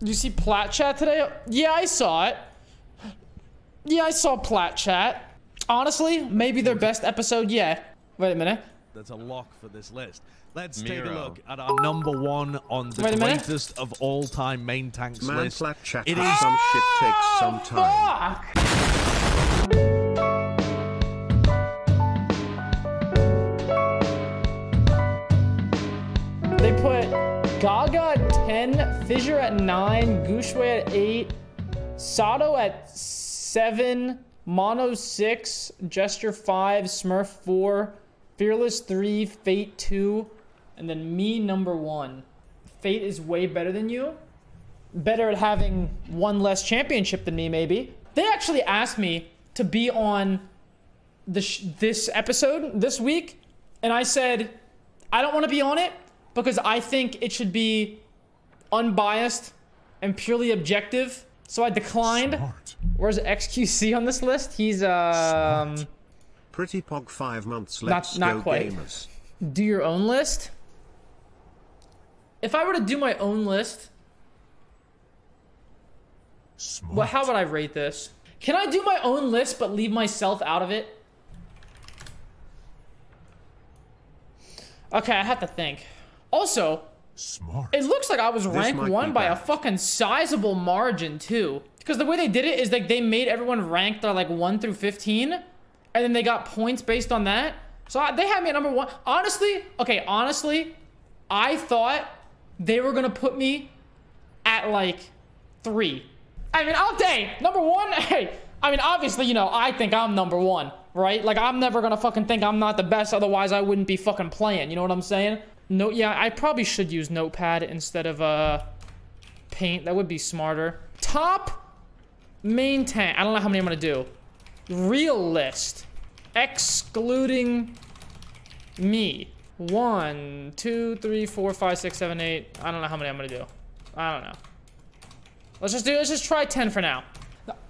You see Plat Chat today? Yeah, I saw it. Yeah, I saw Plat Chat. Honestly, maybe their best episode yet. Wait a minute. That's a lock for this list. Let's Miro. take a look at our number one on the Wait greatest of all time main tanks Man, list. flat chat. It is Some shit takes some oh, time. Fuck! They put Gaga at 10, Fissure at 9, Guxue at 8, Sado at 7, Mano 6, Gesture 5, Smurf 4, Fearless 3, Fate 2, and then me number 1. Fate is way better than you better at having one less championship than me, maybe. They actually asked me to be on the this episode this week, and I said I don't want to be on it because I think it should be unbiased and purely objective. So I declined. Smart. Where's XQC on this list? He's um Pretty pog five months. Not- Let's not go quite. gamers. do your own list. If I were to do my own list, Smart. Well, how would I rate this? Can I do my own list but leave myself out of it? Okay, I have to think. Also, Smart. it looks like I was ranked might one be by a fucking sizable margin too. Because the way they did it is like they made everyone rank their like one through fifteen, and then they got points based on that. So I, they had me at number one. Honestly, okay, honestly, I thought they were gonna put me at like three. I mean, I'll day number one. Hey, I mean, obviously, you know, I think I'm number one, right? Like, I'm never gonna fucking think I'm not the best. Otherwise, I wouldn't be fucking playing. You know what I'm saying? No, yeah, I probably should use Notepad instead of uh, Paint. That would be smarter. Top main tank. I don't know how many I'm gonna do. Real list, excluding me. One, two, three, four, five, six, seven, eight. I don't know how many I'm gonna do. I don't know. Let's just do. Let's just try ten for now.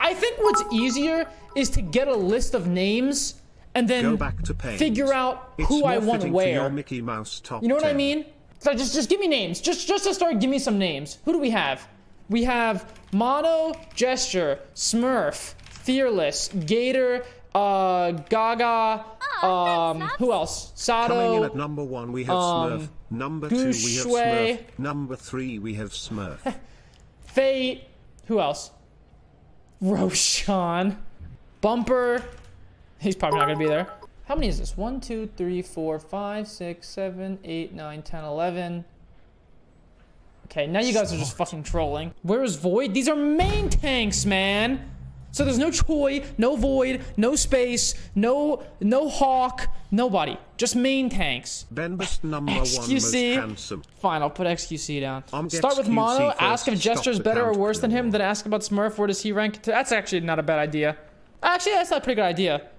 I think what's easier is to get a list of names and Go then back to paint. figure out It's who I want fitting for where. your Mickey Mouse top You know what I mean? So just just give me names. Just just to start, give me some names. Who do we have? We have Mano, Gesture, Smurf, Fearless, Gator, uh, Gaga. Um, who else? Coming in at number one, we have um, Smurf. Number two, we have Smurf. Number three, we have Smurf. Fate. Who else? Roshan. Bumper. He's probably not gonna be there. How many is this? 1, 2, 3, 4, 5, 6, 7, 8, 9, 10, 11. Okay, now you guys are just fucking trolling. Where is Void? These are main tanks, man. So there's no Choi, no Void, no Space, no no Hawk, nobody. Just main tanks. Benbest number one, most handsome. Fine, I'll put XQC down. I'm Start with XQC Mano, first, ask if stop Gesture's the better or worse than him, then ask about Smurf, where does he rank? That's actually not a bad idea. Actually, that's not a pretty good idea.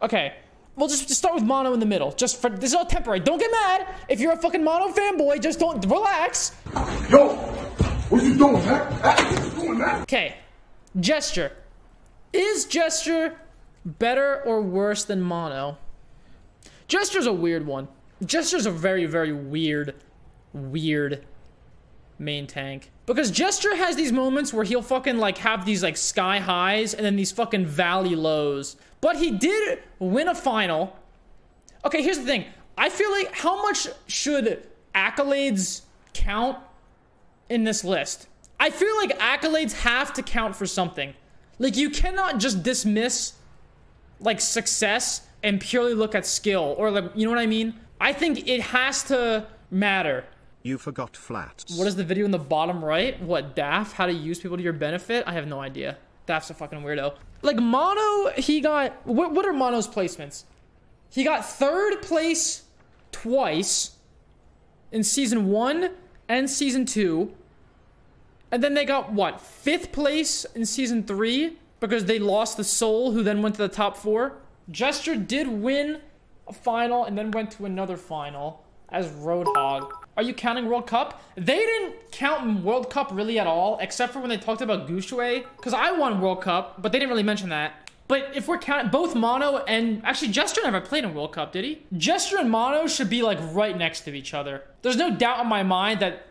Okay, we'll just, just start with Mano in the middle. Just for, this is all temporary. Don't get mad. If you're a fucking Mano fanboy, just don't, relax. Yo, what you doing, man? What you doing, man? Okay, Gesture. Is Gesture better or worse than Mano? Gesture's a weird one. Gesture's a very, very weird, weird main tank. Because Gesture has these moments where he'll fucking like have these like sky highs and then these fucking valley lows. But he did win a final. Okay, here's the thing. I feel like how much should accolades count in this list? I feel like accolades have to count for something. Like you cannot just dismiss like success and purely look at skill or like you know what I mean? I think it has to matter. You forgot flats. What is the video in the bottom right? What Daff? How to use people to your benefit? I have no idea. Daff's a fucking weirdo. Like Mano, he got what? What are Mano's placements? He got third place twice in season one and season two, and then they got what fifth place in season three because they lost the Soul, who then went to the top four. Gesture did win a final and then went to another final as Roadhog. Are you counting World Cup? They didn't count World Cup really at all, except for when they talked about Guxue, because I won World Cup, but they didn't really mention that. But if we're counting both Mano and actually Gesture never played in World Cup, did he? Gesture and Mano should be like right next to each other. There's no doubt in my mind that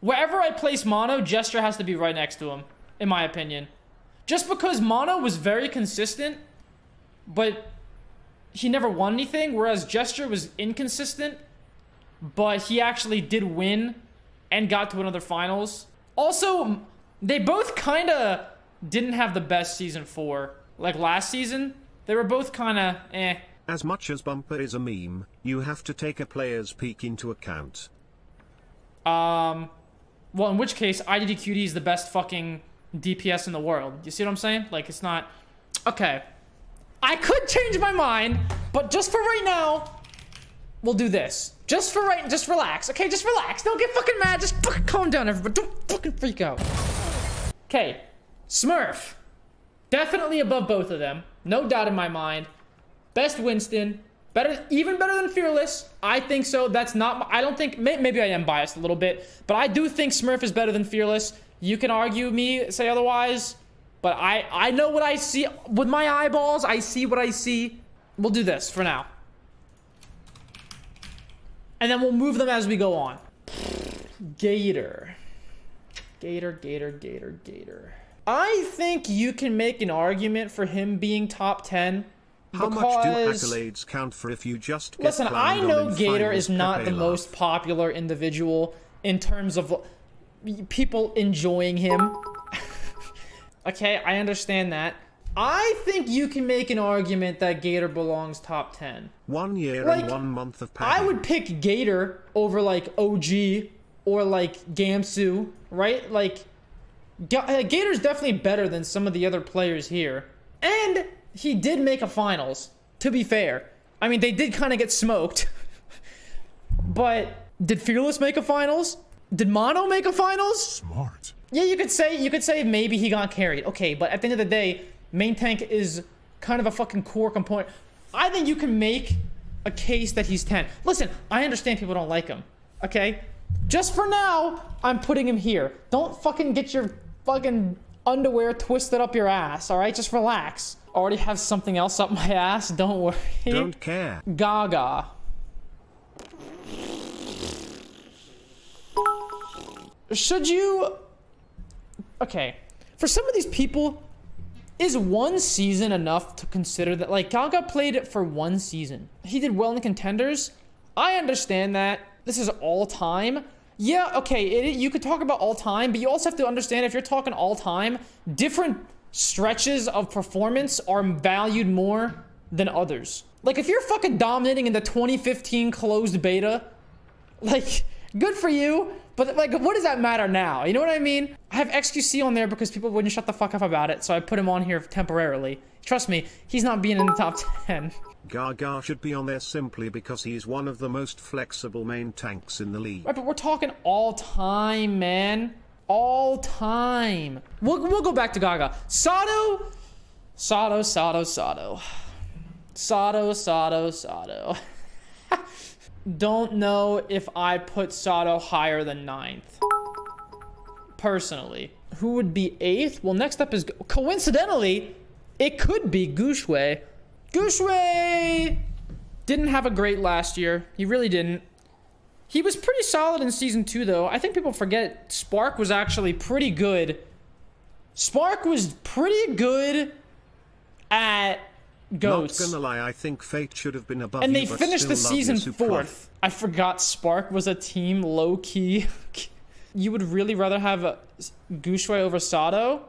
wherever I place Mano, Gesture has to be right next to him, in my opinion. Just because Mano was very consistent, but he never won anything, whereas Gesture was inconsistent, but he actually did win and got to another finals. Also, they both kind of didn't have the best season four. Like last season, they were both kind of eh. As much as Bumper is a meme, you have to take a player's peak into account. Um, well, in which case, IDDQD is the best fucking DPS in the world. You see what I'm saying? Like, it's not. Okay. I could change my mind, but just for right now, we'll do this. Just for right, just relax. Okay, just relax. Don't get fucking mad. Just fucking calm down, everybody. Don't fucking freak out. Okay, Smurf. Definitely above both of them. No doubt in my mind. Best Winston. Better, even better than Fearless. I think so. That's not. I don't think. May, maybe I am biased a little bit, but I do think Smurf is better than Fearless. You can argue me, say otherwise, but I I know what I see with my eyeballs. I see what I see. We'll do this for now, and then we'll move them as we go on. Gator. Gator, Gator, Gator, Gator. I think you can make an argument for him being top 10 How much do accolades count for if you just Listen, I know Gator is not the most popular individual in terms of people enjoying him. okay, I understand that. I think you can make an argument that Gator belongs top 10. One year Like, and one month of power. I would pick Gator over like OG or like Gamsu, right? Like Ga- uh, Gator's definitely better than some of the other players here. And he did make a finals, to be fair. I mean, they did kind of get smoked. but did Fearless make a finals? Did Mano make a finals? Smart. Yeah, you could say you could say maybe he got carried. Okay, but at the end of the day, main tank is kind of a fucking core component. I think you can make a case that he's 10. Listen, I understand people don't like him. Okay? Just for now, I'm putting him here. Don't fucking get your fucking underwear twisted up your ass, all right? Just relax. Already have something else up my ass. Don't worry. Don't care. Gaga. Should you. Okay. For some of these people, is one season enough to consider that? Like, Gaga played it for one season. He did well in the contenders. I understand that. This is all time. Yeah, okay, it, you could talk about all time, but you also have to understand if you're talking all time, different stretches of performance are valued more than others. Like, if you're fucking dominating in the 2015 closed beta, like, good for you. But like, what does that matter now? You know what I mean? I have XQC on there because people wouldn't shut the fuck up about it, so I put him on here temporarily. Trust me, he's not being in the top 10. Gaga should be on there simply because he is one of the most flexible main tanks in the league. Right, but we're talking all time, man. All time. We'll, we'll go back to Gaga. Sado. Sado, Sado, Sado. Sado, Sado, Sado. Don't know if I put Sado higher than ninth. Personally. Who would be eighth? Well, next up is coincidentally, it could be Guxue. Guxue didn't have a great last year. He really didn't. He was pretty solid in season two, though. I think people forget Spark was actually pretty good. Spark was pretty good at Goats. Not gonna lie, I think Fate should have been above And you, they but finished still the love you, season Supreme. fourth. I forgot Spark was a team low key. you would really rather have uh, Guxue over Sado?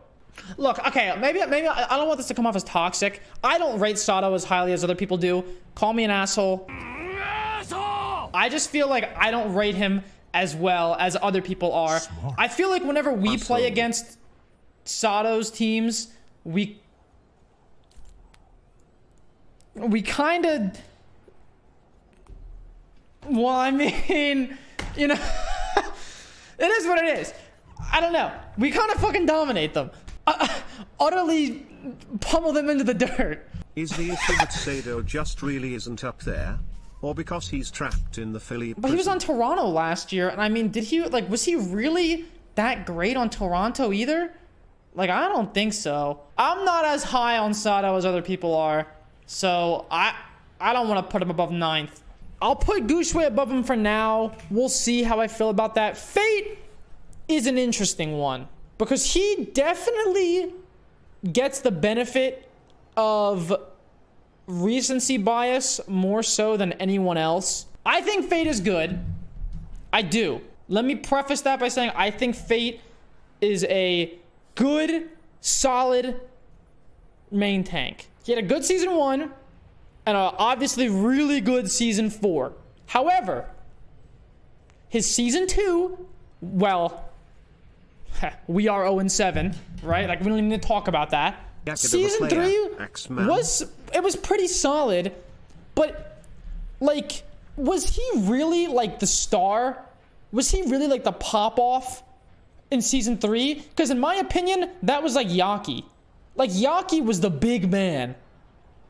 Look, okay, maybe maybe I I don't want this to come off as toxic. I don't rate Sado as highly as other people do. Call me an asshole. Asshole! I just feel like I don't rate him as well as other people are. Smart. I feel like whenever we play against Sado's teams, we we kind of well, I mean, you know, it is what it is. I don't know. We kind of fucking dominate them. Uh, utterly pummel them into the dirt. Is the issue that Sado just really isn't up there? Or because he's trapped in the Philly But he was on Toronto last year, and I mean, did he like was he really that great on Toronto either? Like, I don't think so. I'm not as high on Sado as other people are, so I I don't want to put him above ninth. I'll put Guxue above him for now. We'll see how I feel about that. Fate, is an interesting one because he definitely gets the benefit of recency bias more so than anyone else. I think Fate is good. I do. Let me preface that by saying I think Fate is a good, solid main tank. He had a good season one and a obviously really good season four. However, his season two, well, we are 0 7, right? Like, we don't even need to talk about that. Season player, three X-Man. was it was pretty solid, but like, was he really like the star? Was he really like the pop off in season three? Because in my opinion, that was like Yaki. Like Yaki was the big man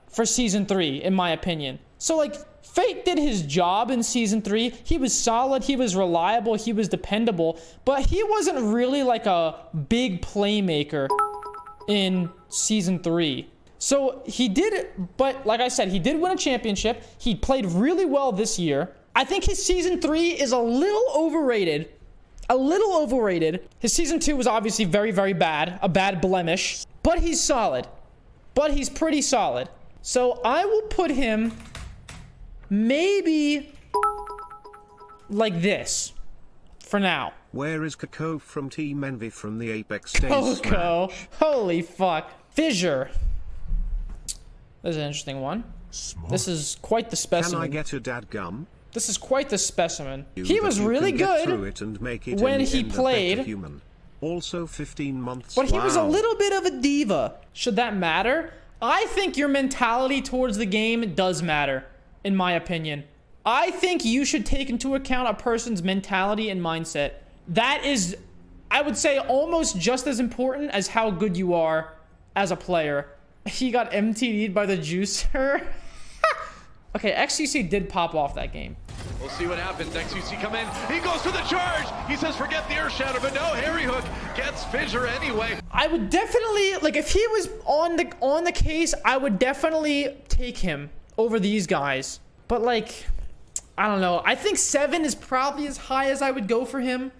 for season three, in my opinion. So like Fate did his job in season three. He was solid, he was reliable, he was dependable, but he wasn't really like a big playmaker in season three. So he did, but like I said, he did win a championship. He played really well this year. I think his season three is a little overrated. A little overrated. His season two was obviously very, very bad. A bad blemish. But he's solid. But he's pretty solid. So I will put him maybe like this for now. Where is Kako from Team Envy from the Apex Days Coco. Holy fuck. Fissure. This is an interesting one. This is quite the specimen. Can. I get a dad gum? This is quite the specimen. He was really good, it and make it when he played. Human. Also 15 months. but he was a little bit of a diva. Should that matter? I think your mentality towards the game does matter, in my opinion. I think you should take into account a person's mentality and mindset. That is, I would say, almost just as important as how good you are as a player. He got MTD'd by the juicer. okay, XQC did pop off that game. We'll see what happens. XQC come in. He goes for the charge. He says, forget the earth shadow, but no, Harry Hook gets Fissure anyway. I would definitely like if he was on the on the case, I would definitely take him over these guys. But like I don't know. I think 7 is probably as high as I would go for him.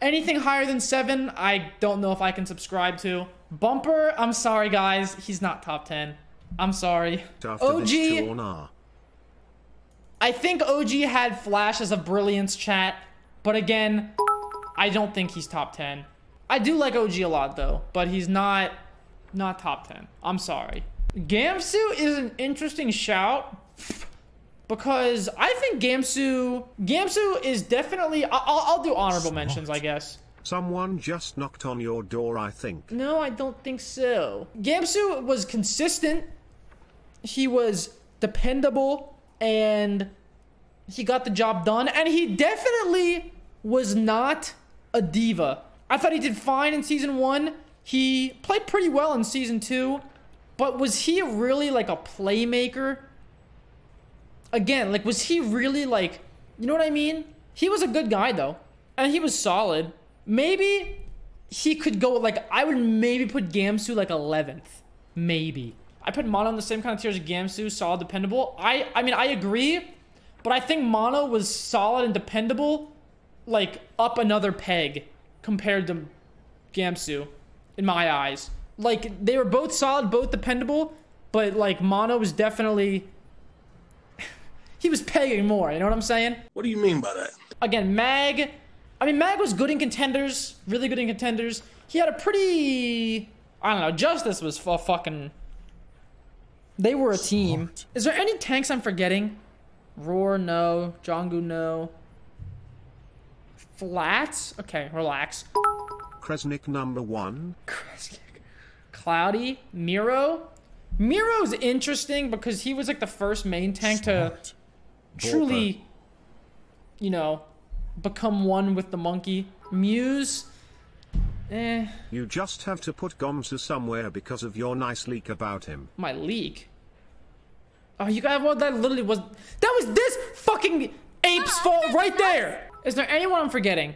Anything higher than 7, I don't know if I can subscribe to. Bumper, I'm sorry guys, he's not top 10. I'm sorry. After OG this tour, nah. I think OG had flashes of brilliance chat, but again, I don't think he's top 10. I do like OG a lot though, but he's not not top 10. I'm sorry. Gamsu is an interesting shout because I think Gamsu Gamsu is definitely I'll, I'll do honorable mentions, I guess. Someone just knocked on your door, I think. No, I don't think so. Gamsu was consistent. He was dependable and he got the job done and he definitely was not a diva. I thought he did fine in season 1. He played pretty well in season 2, but was he really like a playmaker? Again, like was he really like, you know what I mean? He was a good guy though. And he was solid. Maybe he could go like I would maybe put Gamsu like 11th, maybe. I put Mano on the same kind of tier as Gamsu, solid, dependable. I I mean I agree, but I think Mano was solid and dependable, like up another peg compared to Gamsu, in my eyes. Like they were both solid, both dependable, but like Mano was definitely he was pegging more. You know what I'm saying? What do you mean by that? again, Mag. I mean, Mag was good in contenders, really good in contenders. He had a pretty, I don't know. Justice was fu- fucking. They were a team. Is there any tanks I'm forgetting? Roar, no. Jongu, no. Flats? Okay, relax. Kresnik number one. Kresnik. Cloudy, Miro. Miro's interesting because he was like the first main tank to truly, you know, become one with the monkey. Muse, eh, You just have to put Gamsu somewhere because of your nice leak about him. my leak. Oh, you guys, well, that literally was, that was this fucking ape's oh, fault right there. Is there anyone I'm forgetting?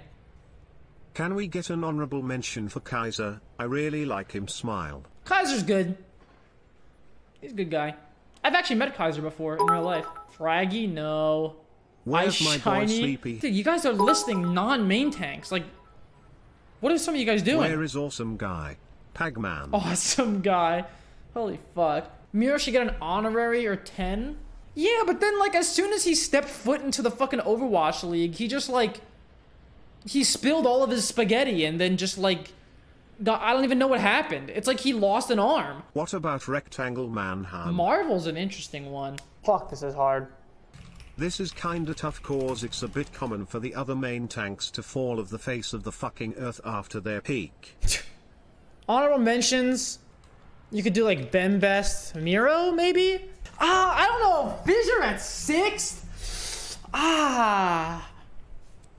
Can we get an honorable mention for Kaiser? I really like him smile. Kaiser's good. He's a good guy. I've actually met Kaiser before in real life. Fraggy, no. Where's Ice my boy Sleepy? Dude, you guys are listing non-main tanks. Like, What are some of you guys doing? Where is awesome guy? Pagman. awesome guy. Holy fuck. Miro should get an honorary or 10. Yeah, but then, like, as soon as he stepped foot into the fucking Overwatch League, he just, like, he spilled all of his spaghetti and then just, like, got, I don't even know what happened. It's like he lost an arm. What about Rectangle Manhunt? Marvel's an interesting one. Fuck, this is hard. This is kinda tough cause it's a bit common for the other main tanks to fall of the face of the fucking earth after their peak. Honorable mentions. You could do like Ben Best, Miro, maybe? Ah, I don't know. Fissure at six? Ah.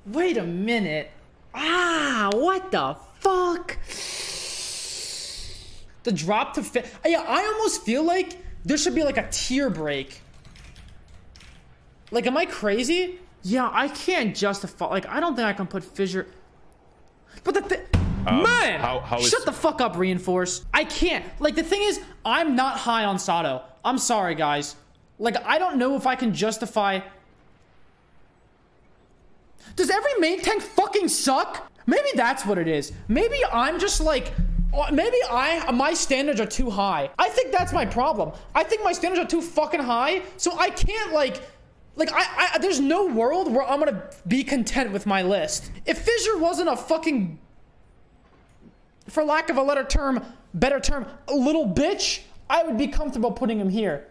Wait a minute. Ah, what the fuck? The drop to fit. Yeah, I almost feel like there should be like a tier break. Like, am I crazy? Yeah, I can't justify. Like, I don't think I can put Fissure. But the thing. Man! how- how is- shut the fuck up, Reinforce. I can't. Like, the thing is, I'm not high on Sado. I'm sorry, guys. Like, I don't know if I can justify. Does every main tank fucking suck? Maybe that's what it is. Maybe I'm just like. uh, Maybe I my standards are too high. I think that's my problem. I think my standards are too fucking high, so I can't like like I, I there's no world where I'm gonna be content with my list. If Fissure wasn't a fucking for lack of a better term, better term, a little bitch, I would be comfortable putting him here.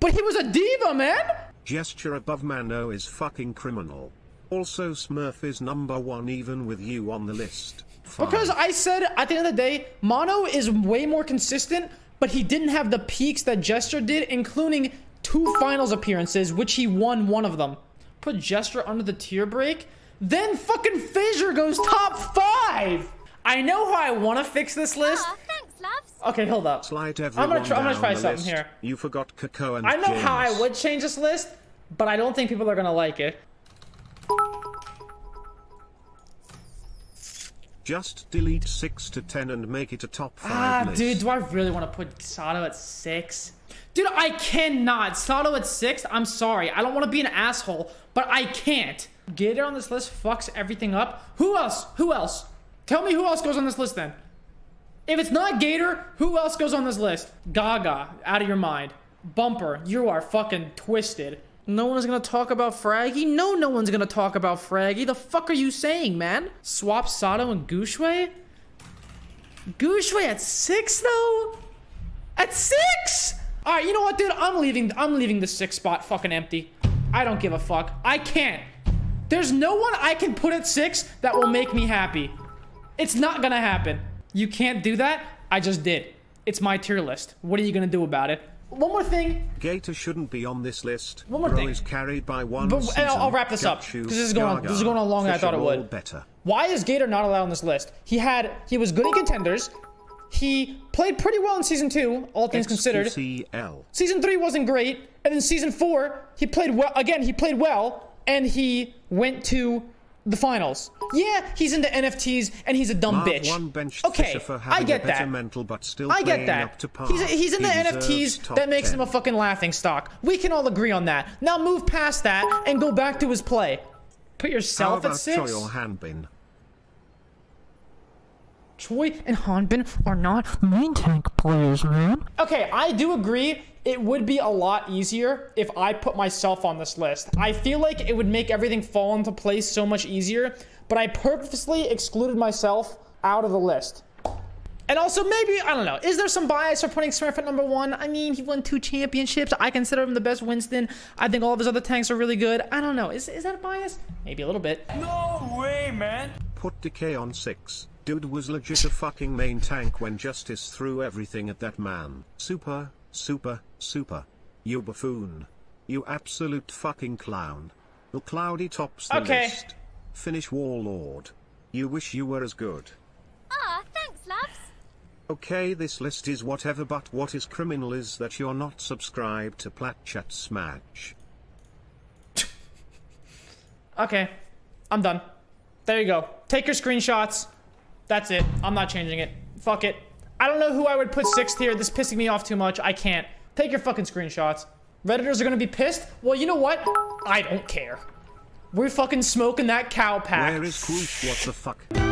But he was a diva, man. Gesture above Mano is fucking criminal. Also Smurf is number one even with you on the list. Fine. Because I said at the end of the day, Mano is way more consistent, but he didn't have the peaks that Gesture did, including two finals appearances, which he won one of them. Put Gesture under the tier break, then fucking Fissure goes top five. I know how I want to fix this list. Aw, thanks, loves. Okay, hold up. Slide I'm everyone gonna try, I'm gonna try something list. here. You forgot Coco and I know how I would change this list, but I don't think people are gonna like it. Just delete 6 to 10 and make it a top 5 Ah, list. dude, do I really want to put Sado at six? Dude, I cannot. Sado at six? I'm sorry. I don't want to be an asshole, but I can't. Gator on this list fucks everything up. Who else? Who else? Tell me who else goes on this list then. If it's not Gator, who else goes on this list? Gaga, out of your mind. Bumper, you are fucking twisted. No one's gonna talk about Fraggy? No, no one's gonna talk about Fraggy. The fuck are you saying, man? Swap Sado and Guxue? Guxue at six though? At six? All right, you know what, dude? I'm leaving. I'm leaving the six spot fucking empty. I don't give a fuck. I can't. There's no one I can put at six that will make me happy. It's not gonna happen. You can't do that. I just did. It's my tier list. What are you gonna do about it? One more thing. Gator shouldn't be on this list. One more Bro thing. is carried by one But- season. I'll- I'll wrap this up, Got this is going on- this is Gaga. going on longer than I thought it would. better. Why is Gator not allowed on this list? He had he was good in contenders. He played pretty well in season two, all things considered. XQCL. Season three wasn't great, and then season four he played well again. He played well, and he went to the finals. Yeah, he's into NFTs and he's a dumb Mark bitch. okay, I get that. mental but still I get that. He's, he's in He the NFTs that makes him a fucking laughing stock. We can all agree on that. Now move past that and go back to his play. Put yourself at six. Choi or Hanbin? Choi and Hanbin are not main tank players, man. Okay, I do agree. It would be a lot easier if I put myself on this list. I feel like it would make everything fall into place so much easier, but I purposely excluded myself out of the list. And also, maybe, I don't know, is there some bias for putting Smurf at number one? I mean, he won two championships. I consider him the best Winston. I think all of his other tanks are really good. I don't know. Is, is that a bias? Maybe a little bit. No way, man. Put Decay on 6. Dude was legit a fucking main tank when Justice threw everything at that man. Super, super, super. You buffoon. You absolute fucking clown. The Cloudy tops the Okay. list. Finish Warlord. You wish you were as good. Ah, thanks, loves. Okay, this list is whatever, but what is criminal is that you're not subscribed to Platchat Smash. Okay, I'm done. There you go. Take your screenshots. That's it. I'm not changing it. Fuck it. I don't know who I would put sixth here. This is pissing me off too much. I can't. Take your fucking screenshots. Redditors are gonna be pissed. Well, you know what? I don't care. We're fucking smoking that cow pack. Where is Quoof? What the fuck?